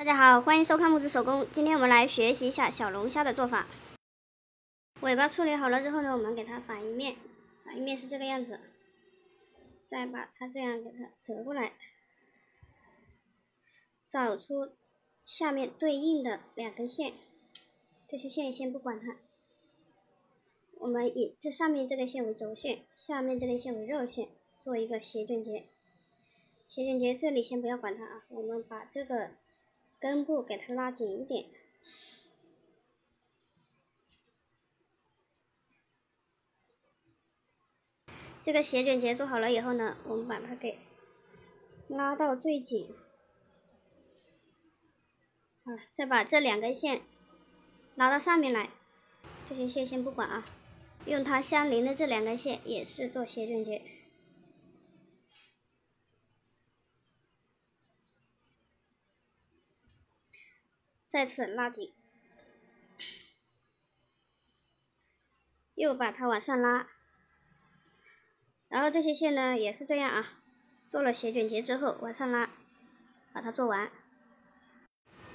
大家好，欢迎收看木子手工。今天我们来学习一下小龙虾的做法。尾巴处理好了之后呢，我们给它反一面，反一面是这个样子，再把它这样给它折过来，找出下面对应的两根线，这些线先不管它，我们以这上面这根线为轴线，下面这根线为肉线，做一个斜卷结。斜卷结这里先不要管它啊，我们把这个。根部给它拉紧一点，这个斜卷结做好了以后呢，我们把它给拉到最紧，啊，再把这两根线拉到上面来，这些线先不管啊，用它相邻的这两根线也是做斜卷结。再次拉紧，又把它往上拉，然后这些线呢也是这样啊，做了斜卷结之后往上拉，把它做完。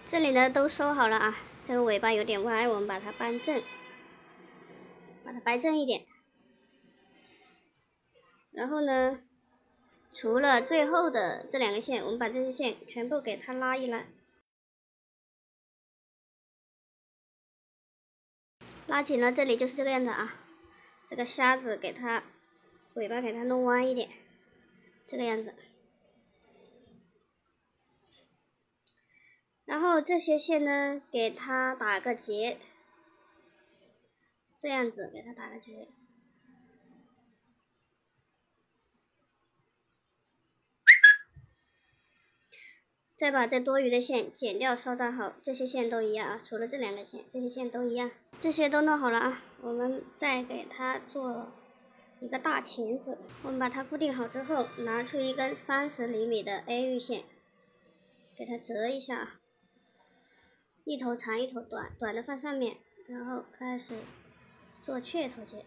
这里呢都收好了啊，这个尾巴有点歪，我们把它扳正，把它掰正一点。然后呢，除了最后的这两个线，我们把这些线全部给它拉一拉。拉紧了，这里就是这个样子啊。这个虾子给它尾巴给它弄弯一点，这个样子。然后这些线呢，给它打个结，这样子给它打个结。再把这多余的线剪掉，烧粘好。这些线都一样啊，除了这两个线，这些线都一样。这些都弄好了啊，我们再给它做一个大钳子。我们把它固定好之后，拿出一根三十厘米的 A 玉线，给它折一下，一头长一头短，短的放上面，然后开始做雀头结。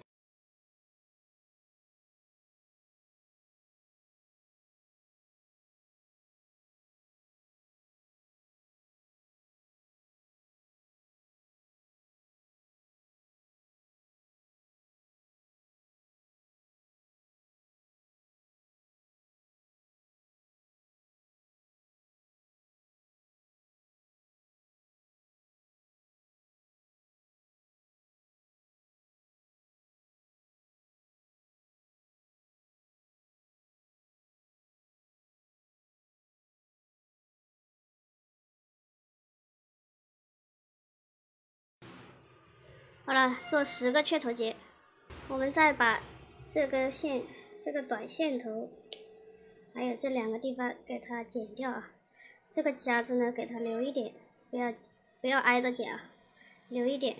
好了，做十个雀头结，我们再把这根线、这个短线头，还有这两个地方给它剪掉啊。这个夹子呢，给它留一点，不要不要挨着剪啊，留一点，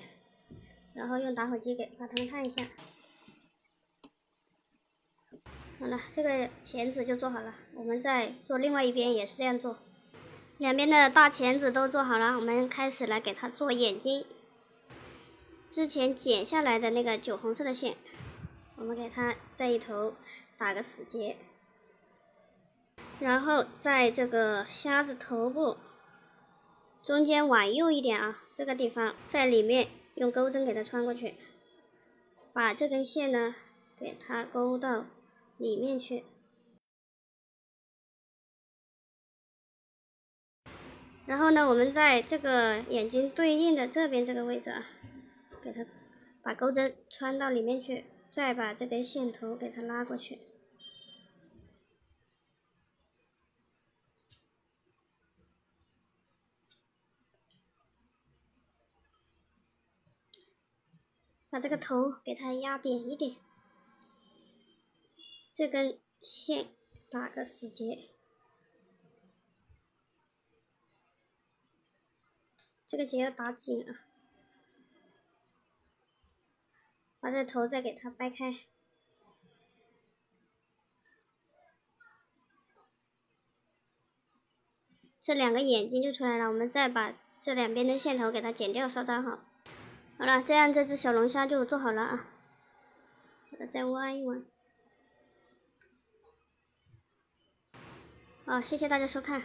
然后用打火机给把它们烫一下。好了，这个钳子就做好了，我们再做另外一边也是这样做，两边的大钳子都做好了，我们开始来给它做眼睛。之前剪下来的那个酒红色的线，我们给它在一头打个死结，然后在这个虾子头部中间往右一点啊，这个地方在里面用钩针给它穿过去，把这根线呢给它勾到里面去，然后呢，我们在这个眼睛对应的这边这个位置啊。给它把钩针穿到里面去，再把这根线头给它拉过去，把这个头给它压扁一点，这根线打个死结，这个结要打紧啊。把这头再给它掰开，这两个眼睛就出来了。我们再把这两边的线头给它剪掉，稍等好。好了，这样这只小龙虾就做好了啊。把它再弯一弯。好，谢谢大家收看。